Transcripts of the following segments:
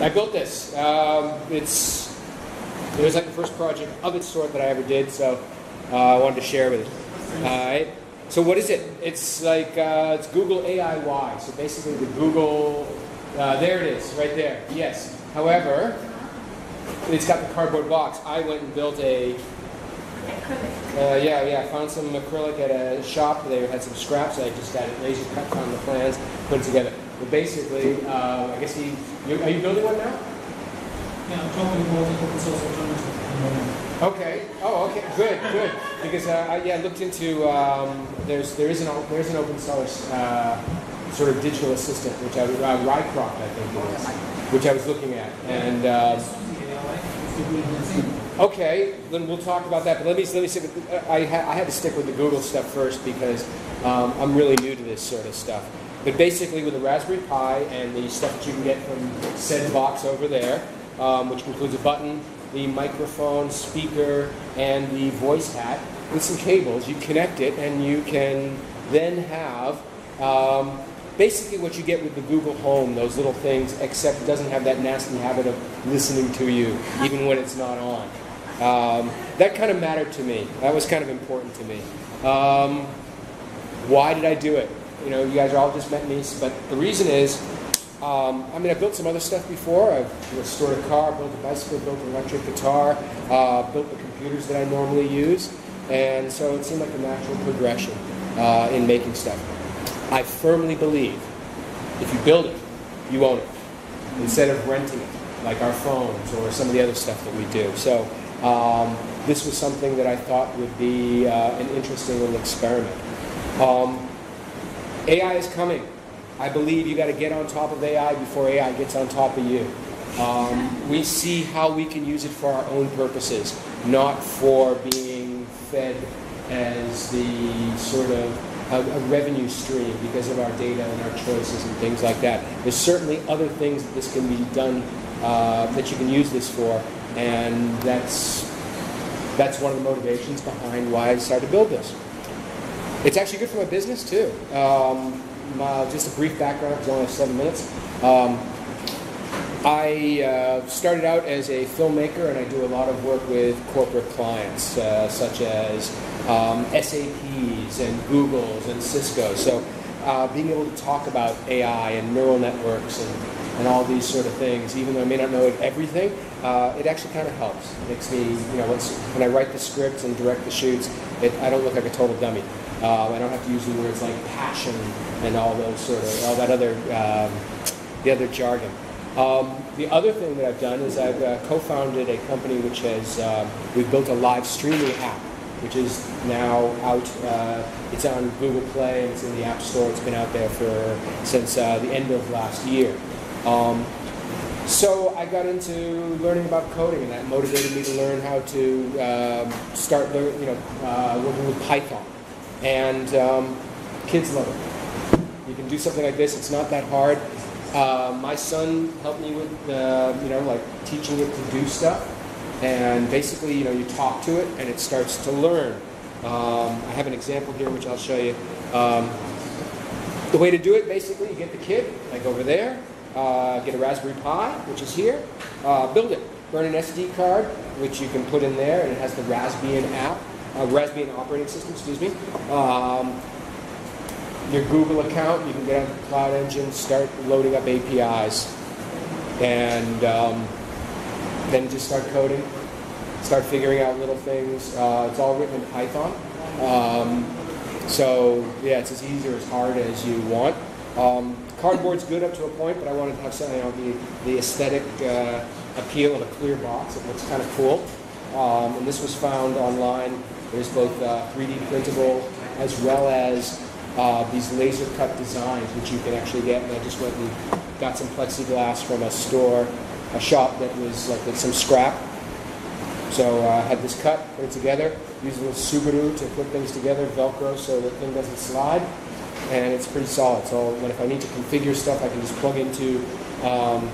I built this. Um, it's it was like the first project of its sort that I ever did, so uh, I wanted to share with you. All right. So what is it? It's like uh, it's Google AIY. So basically, the Google. Uh, there it is, right there. Yes. However, it's got the cardboard box. I went and built a. Uh, yeah, yeah. I found some acrylic at a shop. They had some scraps. I just got it laser cut on the plans, put it together. But basically, uh, I guess he. You, are you building one now? Yeah, I'm talking about the open source alternative. Okay. Oh, okay. Good, good. Because uh, I, yeah, I looked into um, there's there is an there's an open source uh, sort of digital assistant, which I uh, Mycroft, I think it is, which I was looking at, and. Um, Okay, then we'll talk about that. But let me let me say, I, ha- I had to stick with the Google stuff first because um, I'm really new to this sort of stuff. But basically, with a Raspberry Pi and the stuff that you can get from said box over there, um, which includes a button, the microphone, speaker, and the voice hat, with some cables, you connect it, and you can then have um, basically what you get with the Google Home, those little things, except it doesn't have that nasty habit of listening to you, even when it's not on. Um, that kind of mattered to me. That was kind of important to me. Um, why did I do it? You know, you guys are all just met me, but the reason is, um, I mean, I've built some other stuff before. I've restored a car, built a bicycle, built an electric guitar, uh, built the computers that I normally use, and so it seemed like a natural progression uh, in making stuff. I firmly believe if you build it, you own it, instead of renting it, like our phones or some of the other stuff that we do. So um, this was something that I thought would be uh, an interesting little experiment. Um, AI is coming. I believe you got to get on top of AI before AI gets on top of you. Um, we see how we can use it for our own purposes, not for being fed as the sort of a, a revenue stream because of our data and our choices and things like that. There's certainly other things that this can be done uh, that you can use this for, and that's that's one of the motivations behind why I decided to build this. It's actually good for my business too. Um, uh, just a brief background, because I only have seven minutes. Um, I uh, started out as a filmmaker, and I do a lot of work with corporate clients, uh, such as um, SAPs and Googles and Cisco. So, uh, being able to talk about AI and neural networks and, and all these sort of things, even though I may not know everything, uh, it actually kind of helps. It makes me, you know, when I write the scripts and direct the shoots, it, I don't look like a total dummy. Um, I don't have to use the words like passion and all those sort of all that other um, the other jargon. Um, the other thing that I've done is I've uh, co-founded a company which has um, we've built a live streaming app, which is now out. Uh, it's on Google Play and it's in the App Store. It's been out there for since uh, the end of last year. Um, so I got into learning about coding, and that motivated me to learn how to um, start, you know, uh, working with Python. And um, kids love it. You can do something like this. It's not that hard. Uh, my son helped me with, uh, you know, like teaching it to do stuff. And basically, you know, you talk to it and it starts to learn. Um, I have an example here which I'll show you. Um, the way to do it, basically, you get the kid, like over there, uh, get a Raspberry Pi, which is here, uh, build it. Burn an SD card, which you can put in there, and it has the Raspbian app, uh, Raspbian operating system, excuse me. Um, your Google account, you can get on the Cloud Engine, start loading up APIs, and um, then just start coding, start figuring out little things. Uh, it's all written in Python. Um, so yeah, it's as easy or as hard as you want. Um, cardboard's good up to a point, but I wanted to have something, you know, the, the aesthetic uh, appeal of a clear box. It looks kind of cool. Um, and this was found online. There's both uh, 3D printable as well as uh, these laser cut designs, which you can actually get. And I just went and got some plexiglass from a store, a shop that was like some scrap. So uh, I had this cut, put it together, use a little Subaru to put things together, Velcro so the thing doesn't slide, and it's pretty solid. So when if I need to configure stuff, I can just plug into, um,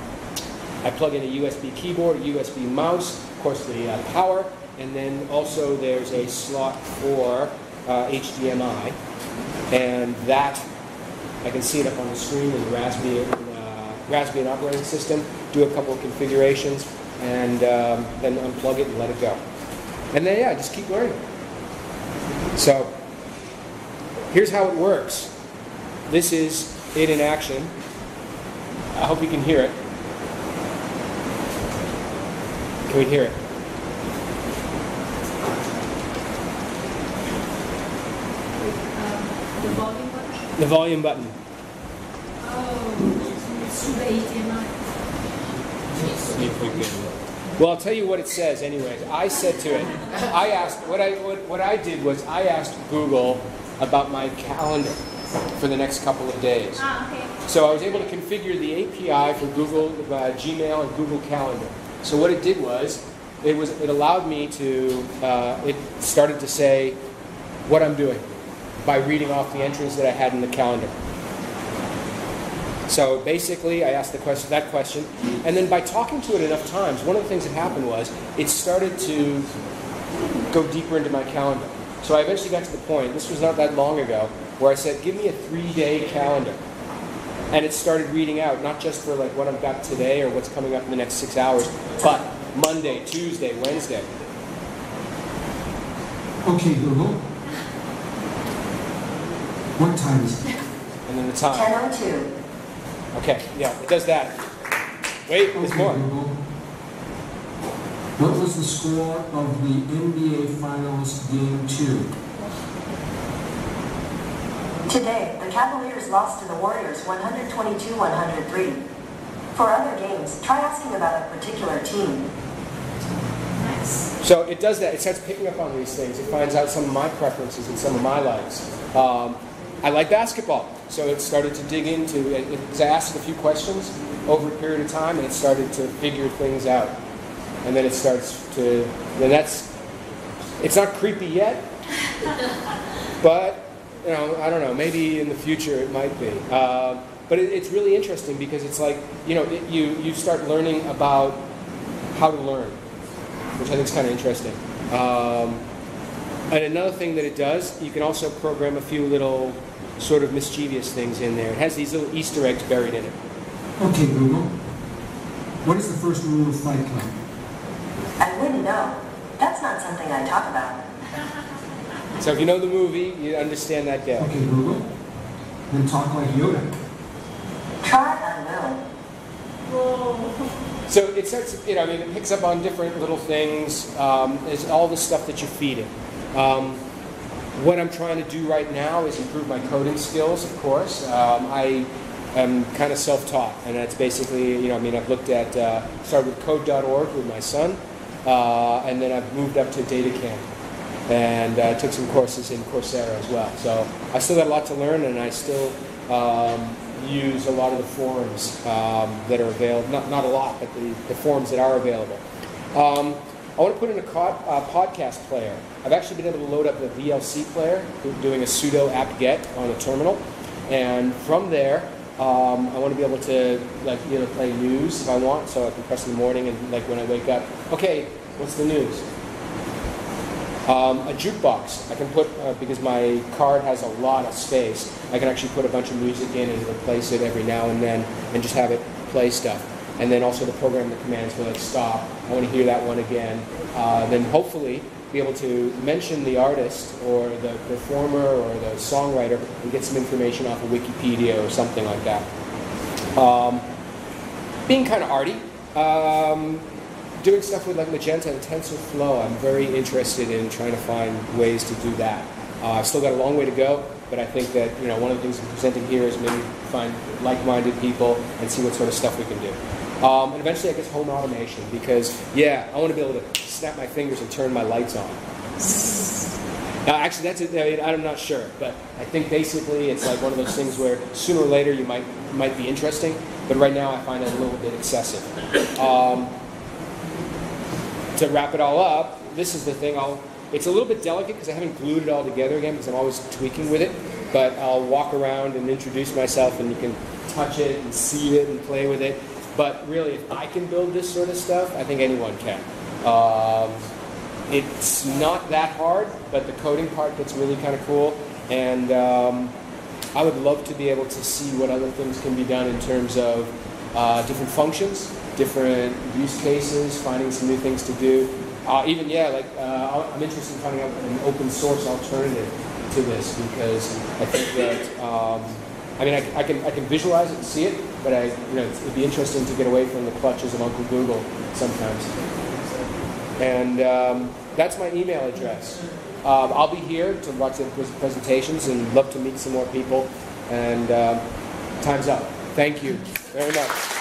I plug in a USB keyboard, USB mouse, of course the uh, power, and then also there's a slot for uh, HDMI, and that I can see it up on the screen in the Raspbian uh, Raspbian operating system, do a couple of configurations, and um, then unplug it and let it go. And then, yeah, just keep learning. So, here's how it works. This is it in action. I hope you can hear it. We hear it? The volume button? The volume button. Oh, it's the HDMI. Well, I'll tell you what it says, anyways. I said to it, I asked, what I, what, what I did was I asked Google about my calendar for the next couple of days. Ah, okay. So I was able to configure the API for Google uh, Gmail and Google Calendar. So what it did was, it was it allowed me to, uh, it started to say what I'm doing by reading off the entries that I had in the calendar. So basically, I asked the question, that question, and then by talking to it enough times, one of the things that happened was it started to go deeper into my calendar. So I eventually got to the point, this was not that long ago, where I said, give me a three-day calendar. And it started reading out, not just for like what I've got today or what's coming up in the next six hours, but Monday, Tuesday, Wednesday. Okay, Google. What time is it? And then the time. 10:02. Okay, yeah, it does that. Wait, there's more. Google. What was the score of the NBA Finals Game 2? Today, the Cavaliers lost to the Warriors 122-103. For other games, try asking about a particular team. Nice. So it does that. It starts picking up on these things. It finds out some of my preferences and some of my likes. Um, I like basketball, so it started to dig into it. it I asked it a few questions over a period of time, and it started to figure things out. And then it starts to. Then that's. It's not creepy yet, but you know, I don't know. Maybe in the future it might be. Uh, but it, it's really interesting because it's like you know, it, you you start learning about how to learn which I think is kind of interesting. Um, and another thing that it does, you can also program a few little sort of mischievous things in there. It has these little Easter eggs buried in it. Okay, Google. What is the first rule of Fight Club? I wouldn't know. That's not something I talk about. So if you know the movie, you understand that gag. Okay, Google. Then talk like Yoda. Try I Whoa. So it starts, you know, I mean, it picks up on different little things. Um, it's all the stuff that you feed it. Um, what I'm trying to do right now is improve my coding skills, of course. Um, I am kind of self-taught, and that's basically, you know, I mean, I've looked at, uh, started with code.org with my son, uh, and then I've moved up to DataCamp, and uh, took some courses in Coursera as well. So I still got a lot to learn, and I still um, use a lot of the forums um, that are available. Not, not a lot, but the, the forums that are available. Um, I want to put in a co- uh, podcast player. I've actually been able to load up the VLC player, doing a sudo apt-get on a terminal, and from there, um, I want to be able to like you know play news if I want. So I can press in the morning and like when I wake up, okay, what's the news? Um, a jukebox. I can put uh, because my card has a lot of space. I can actually put a bunch of music in and replace it every now and then, and just have it play stuff. And then also the program the commands for like stop. I want to hear that one again. Uh, then hopefully be able to mention the artist or the performer or the songwriter and get some information off of Wikipedia or something like that. Um, being kind of arty. Um, doing stuff with like Magenta and TensorFlow, I'm very interested in trying to find ways to do that. Uh, I've still got a long way to go, but I think that you know one of the things I'm presenting here is maybe find like-minded people and see what sort of stuff we can do. Um, and eventually, I guess home automation because yeah, I want to be able to snap my fingers and turn my lights on. Now, actually, that's it. I mean, I'm not sure, but I think basically it's like one of those things where sooner or later you might might be interesting, but right now I find it a little bit excessive. Um, to wrap it all up, this is the thing. I'll. It's a little bit delicate because I haven't glued it all together again because I'm always tweaking with it. But I'll walk around and introduce myself, and you can touch it and see it and play with it. But really, if I can build this sort of stuff, I think anyone can. Um, it's not that hard, but the coding part gets really kind of cool. And um, I would love to be able to see what other things can be done in terms of uh, different functions, different use cases, finding some new things to do. Uh, even yeah, like uh, I'm interested in finding out an open source alternative to this because I think that um, I mean I, I can I can visualize it and see it, but I you know it'd be interesting to get away from the clutches of Uncle Google sometimes. And um, that's my email address. Um, I'll be here to watch the presentations and love to meet some more people. And um, time's up. Thank you very much.